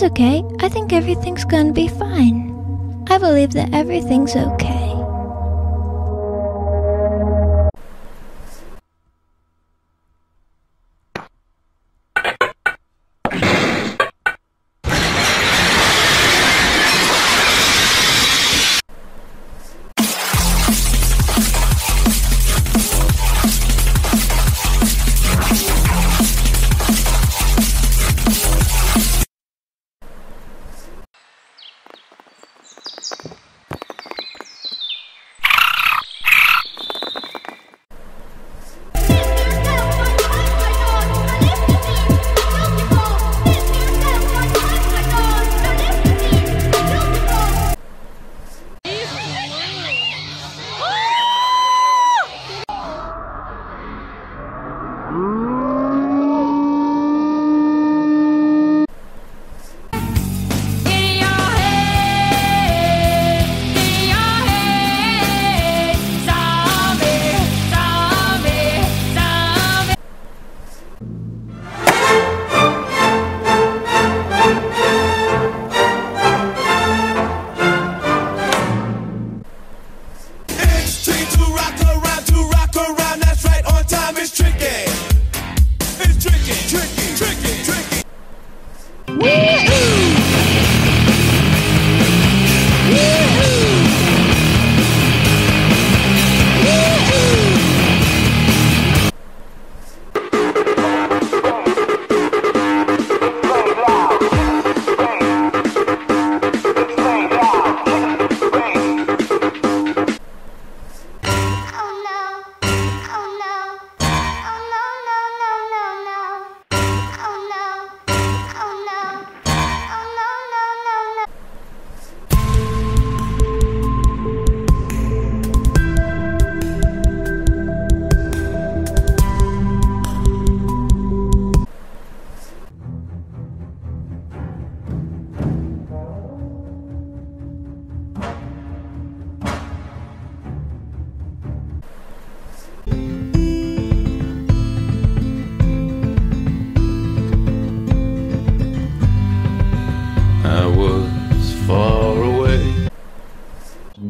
That's okay. I think everything's gonna be fine. I believe that everything's okay.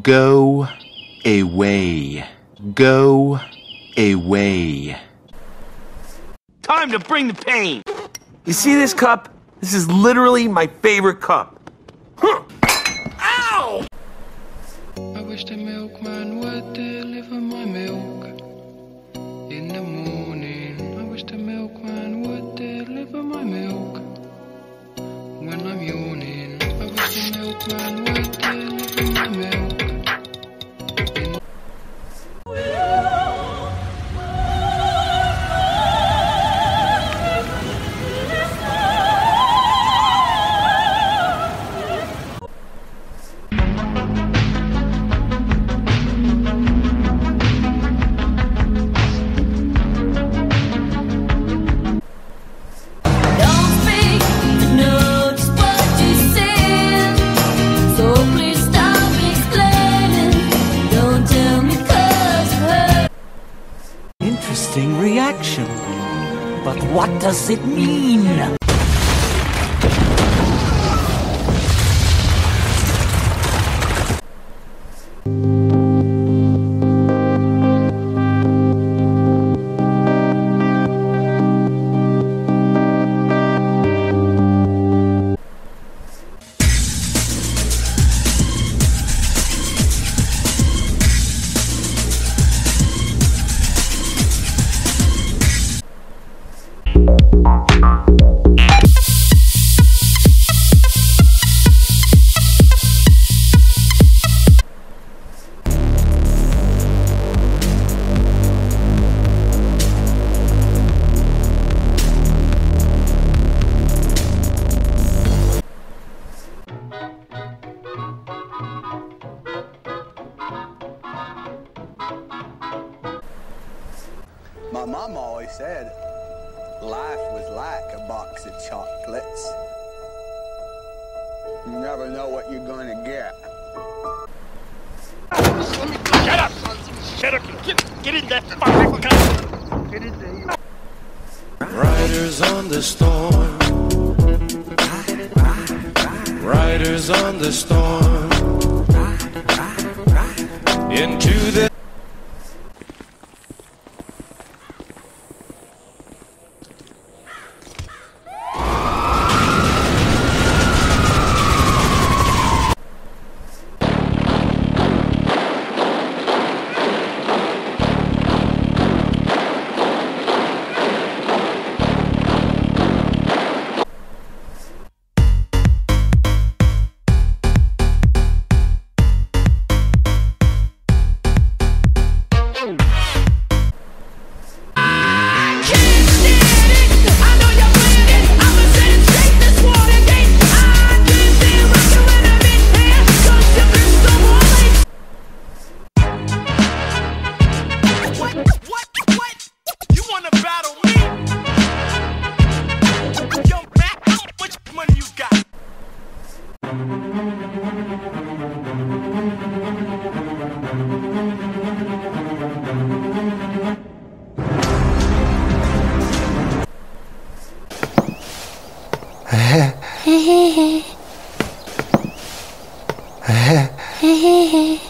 Go away. Go away. Time to bring the pain. You see this cup? This is literally my favorite cup. Huh. Interesting reaction. But what does it mean? Life was like a box of chocolates. You never know what you're gonna get. Shut up! Shut up! Get, get in that fucking car! Get in there. Riders on the storm. Riders on the storm. Into the 嘿嘿嘿，嘿嘿嘿。